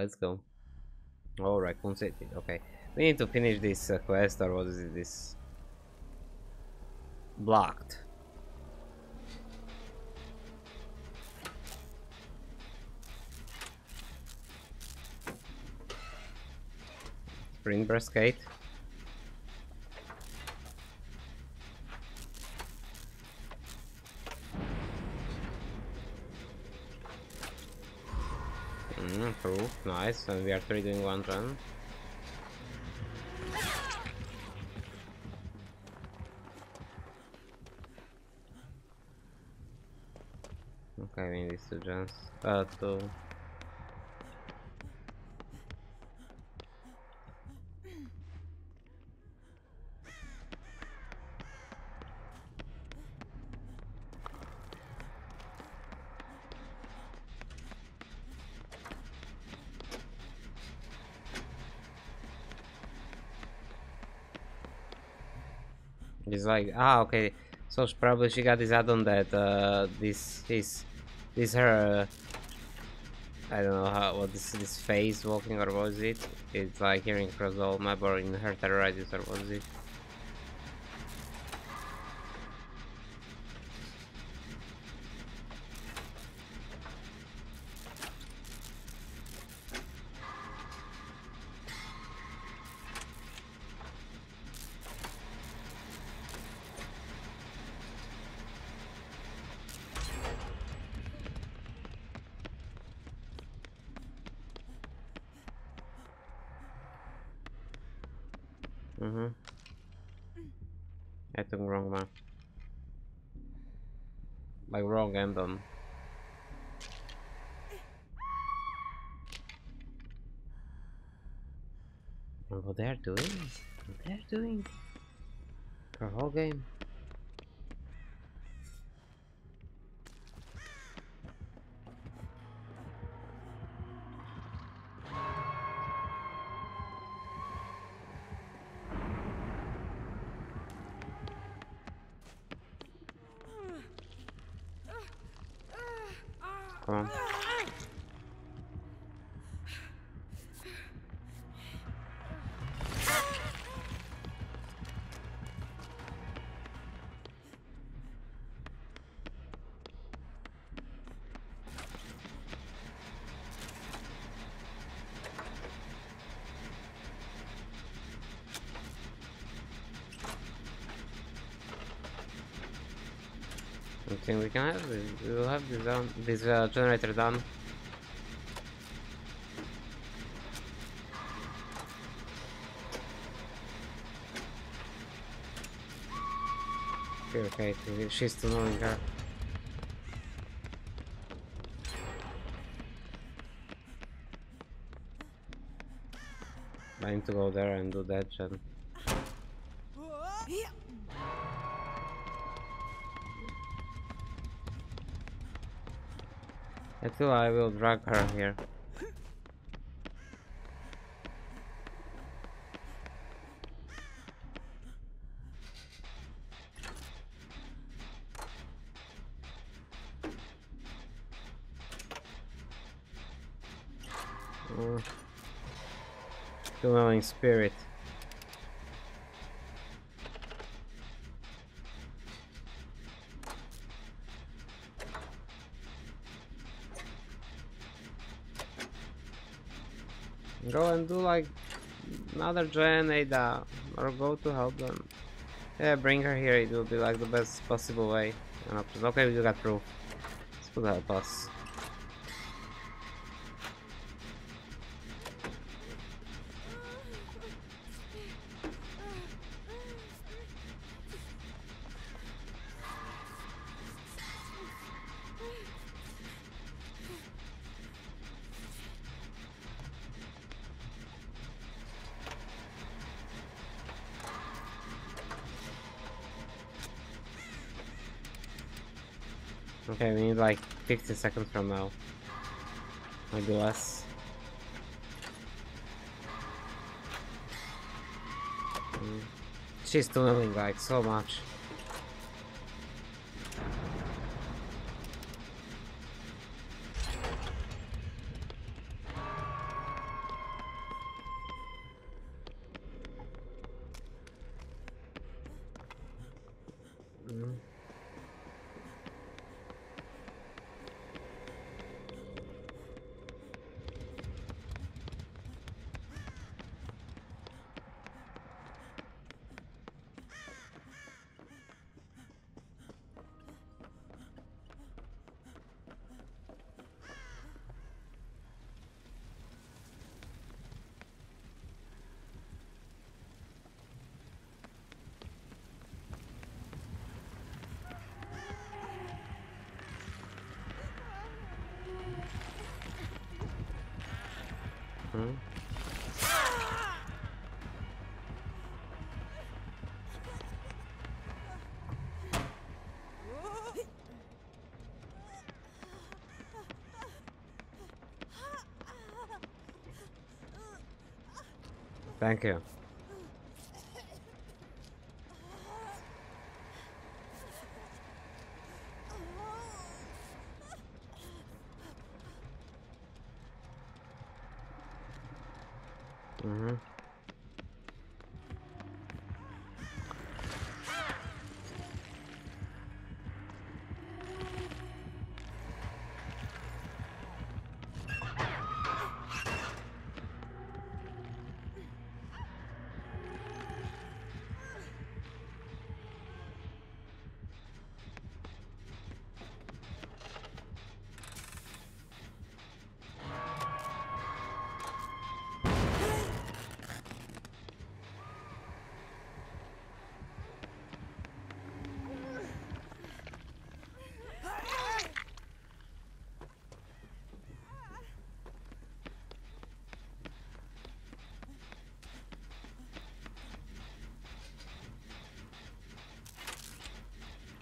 let's go. All right, Raccoon City. Okay, we need to finish this uh, quest, or what is it? This blocked. Spring Skate. And we are three doing one run. Okay, we need two gens. Uh, two. It's like, ah, okay. So she probably she got this add-on that uh, this is this her. Uh, I don't know how what this this phase walking or what is it? It's like hearing across the whole map or in her terror radius or what is it? Mm-hmm. I took wrong one. Like wrong add-on. What they're doing? What they're doing? For whole game. 嗯。Think we can have this. We will have this done. This uh, generator done. Okay, okay, she's still knowing her. I need to go there and do that, gen. Feel I will drag her here. Mm. Tunneling spirit. Another gen Ada or go to help them. Yeah, bring her here, it will be like the best possible way. Okay, we got proof. This will help us. Okay, we need like 50 seconds from now. Maybe less. Mm. She's tunneling like so much.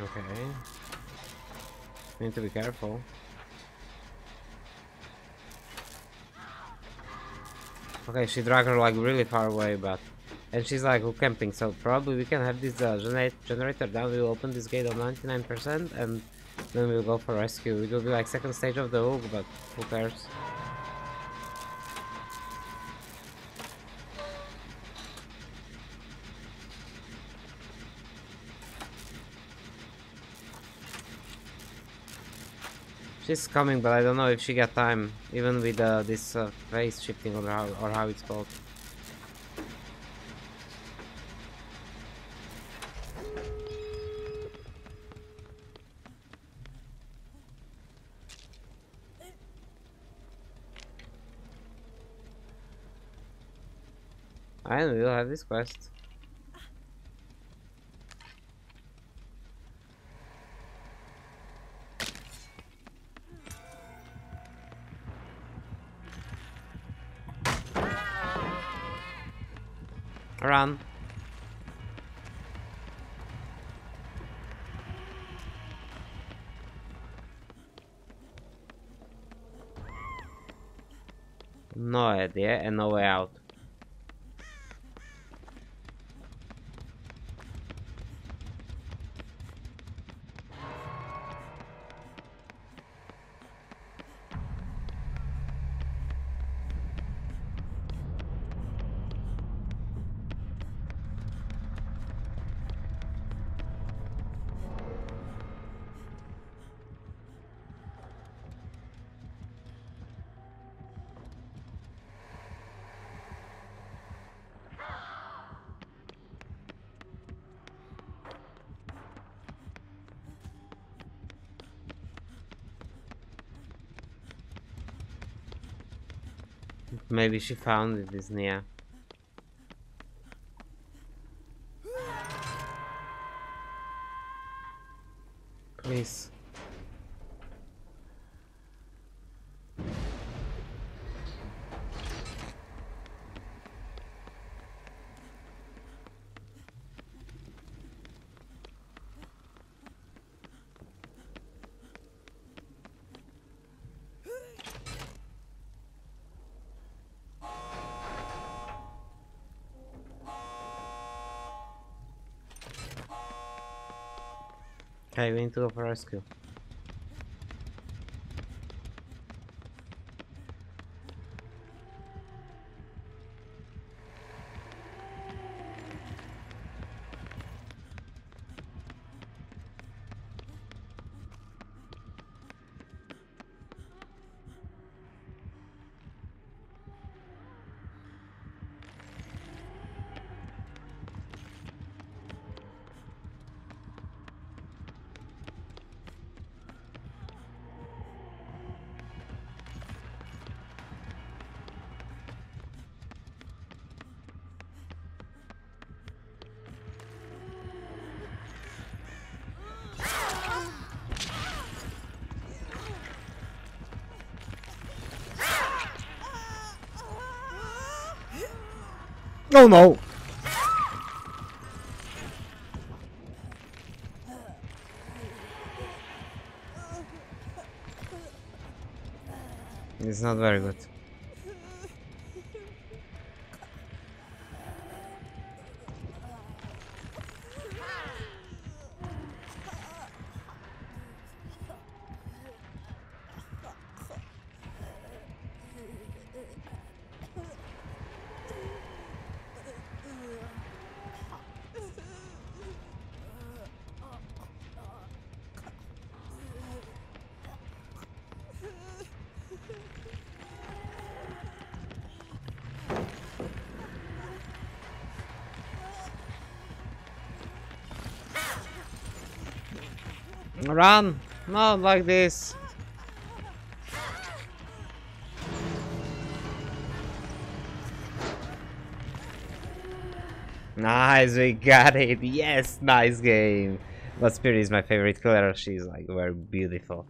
Okay. Need to be careful. Okay, she dragged her like really far away, but and she's like camping, so probably we can have this uh, generator down. We'll open this gate on 99%, and then we'll go for rescue. It will be like second stage of the hook, but who cares? She's coming, but I don't know if she got time, even with uh, this uh, shifting or how, or how it's called. I will have this quest. No idea and no way out. Maybe she found it is near. Please. Okay, we need to go Oh no! It's not very good. Run! Not like this! Nice, we got it! Yes, nice game! But Spirit is my favorite killer, she's like very beautiful.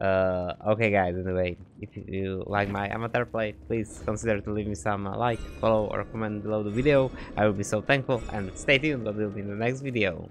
Uh, okay guys, anyway, if you like my amateur play, please consider to leave me some uh, like, follow or comment below the video. I will be so thankful and stay tuned, but we'll be in the next video.